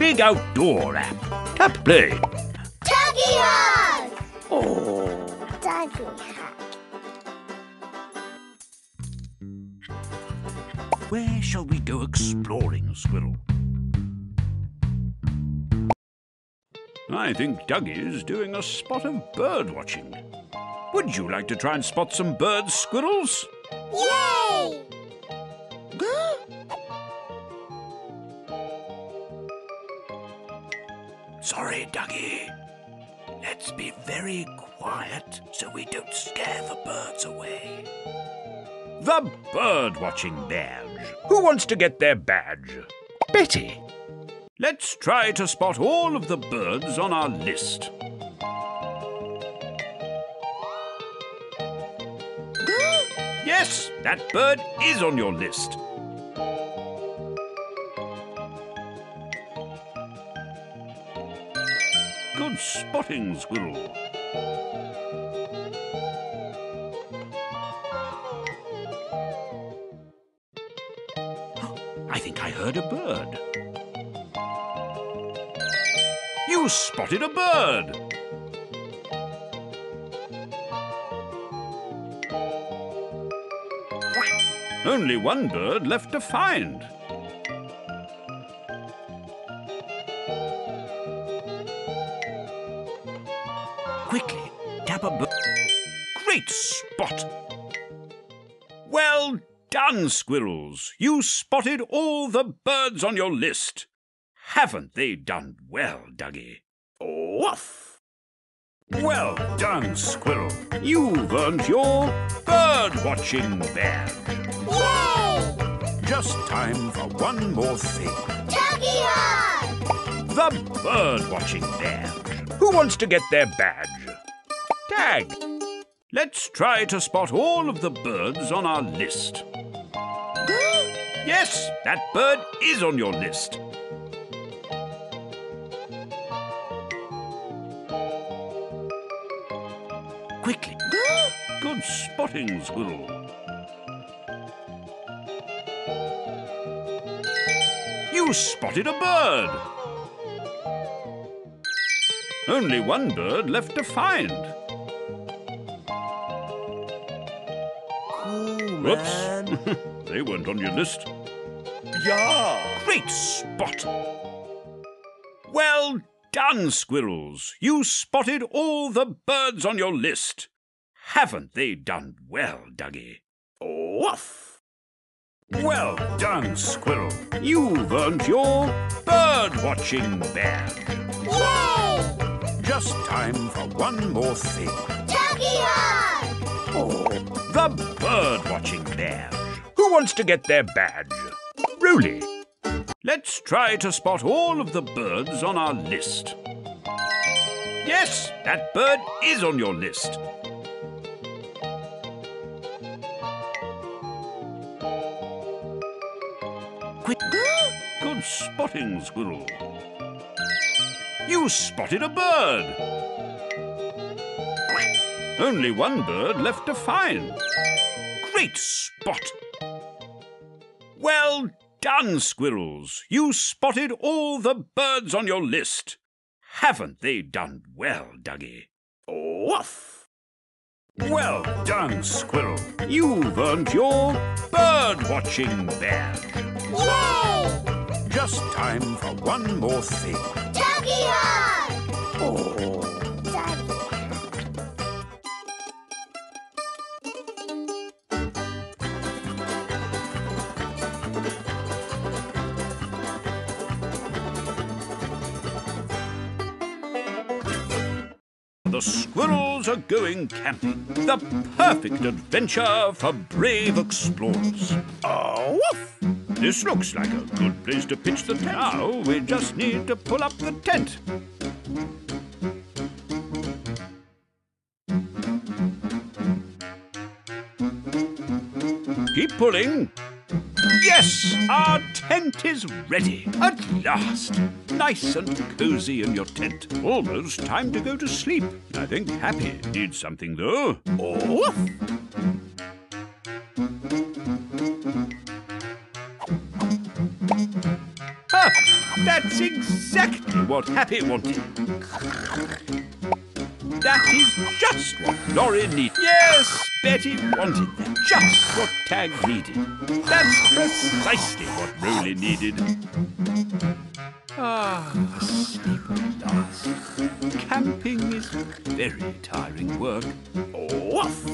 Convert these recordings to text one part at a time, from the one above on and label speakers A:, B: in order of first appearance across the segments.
A: big outdoor app. Tap play.
B: Duggee hug! Oh, Duggee hug.
A: Where shall we go exploring, Squirrel? I think Duggee's doing a spot of bird watching. Would you like to try and spot some birds, Squirrels?
B: Yay!
A: Sorry, Duggee. Let's be very quiet so we don't scare the birds away. The bird watching badge. Who wants to get their badge? Betty. Let's try to spot all of the birds on our list. yes, that bird is on your list. Spotting, Squirrel. I think I heard a bird. You spotted a bird! Only one bird left to find. Bird. Great spot! Well done, squirrels. You spotted all the birds on your list. Haven't they done well, Duggee? Woof! Well done, squirrel. You've earned your bird watching badge.
B: Yay!
A: Just time for one more thing.
B: Duggee hug!
A: The bird watching badge. Who wants to get their badge? Tag. Let's try to spot all of the birds on our list. yes, that bird is on your list. Quickly. Good spotting, squirrel. You spotted a bird. Only one bird left to find.
C: Cool,
A: Whoops. They weren't on your list.
C: yeah.
A: Great spot! Well done, squirrels. You spotted all the birds on your list. Haven't they done well, Duggee? Woof! Well done, squirrel. You've earned your bird watching badge.
B: Yay!
A: Just time for one more thing.
B: Duggee hug!
A: The bird watching badge. Who wants to get their badge? Roly. Let's try to spot all of the birds on our list. Yes, that bird is on your list. Quick. Good spotting, squirrel. You spotted a bird. Only one bird left to find. Great spot! Well done, squirrels. You spotted all the birds on your list. Haven't they done well, Duggee? Woof! Well done, squirrel. You've earned your bird watching badge.
B: Yay!
A: Just time for one more thing.
B: Duggee
A: The squirrels are going camping. The perfect adventure for brave explorers. Oh, woof! This looks like a good place to pitch the tent. Now we just need to pull up the tent. Keep pulling. Yes, our tent is ready. At last. Nice and cozy in your tent. Almost time to go to sleep. I think Happy needs something, though. Oh! That's exactly what Happy wanted. That is just what Norrie needed. Yes, Betty wanted that. Just what Tag needed. That's precisely what Roly needed. Ah, sleep at last. Camping is very tiring work. Off!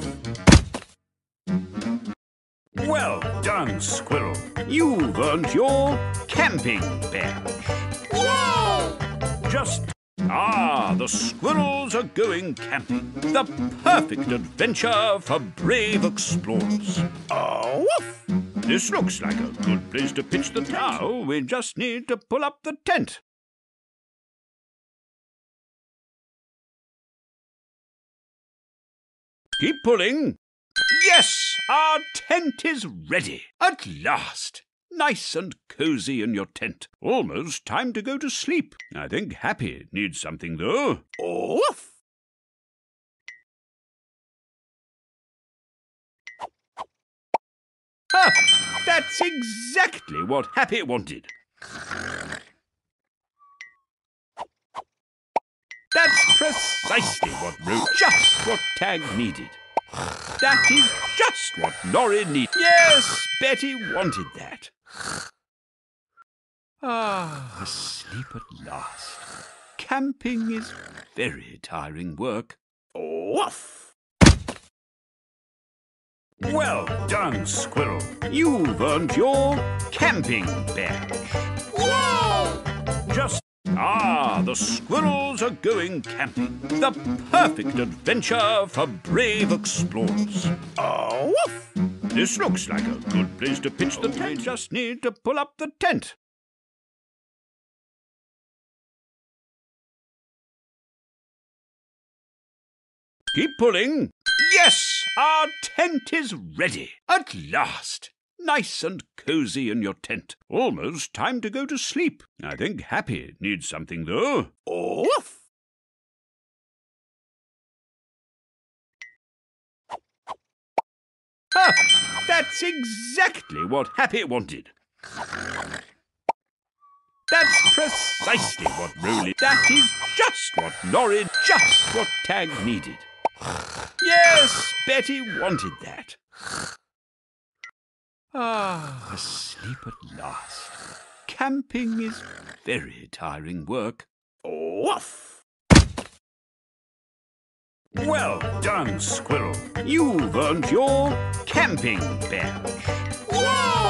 A: Well done, Squirrel. You've earned your camping badge.
B: Yay!
A: Just ah, the squirrels are going camping. The perfect adventure for brave explorers. Oh, woof! This looks like a good place to pitch the. Now we just need to pull up the tent. Keep pulling. Yes, our tent is ready. At last. Nice and cosy in your tent. Almost time to go to sleep. I think Happy needs something, though. Off! Ah, that's exactly what Happy wanted. That's precisely what Ro- just what Tag needed. That is just what Norrie needed. Yes, Betty wanted that. Ah, asleep at last. Camping is very tiring work. Off! Well done, Squirrel. You've earned your camping badge.
B: Yay!
A: Just ah, the squirrels are going camping. The perfect adventure for brave explorers. Oh, woof! This looks like a good place to pitch the tent. We just need to pull up the tent. Keep pulling. Yes, our tent is ready. At last. Nice and cosy in your tent. Almost time to go to sleep. I think Happy needs something, though. Off! Ah, that's exactly what Happy wanted. That's precisely what Roly. That is just what Norrie. Just what Tag needed. Yes, Betty wanted that. Ah, asleep at last. Camping is very tiring work. Off! Well done, Squirrel. You've earned your camping badge.
B: Yay!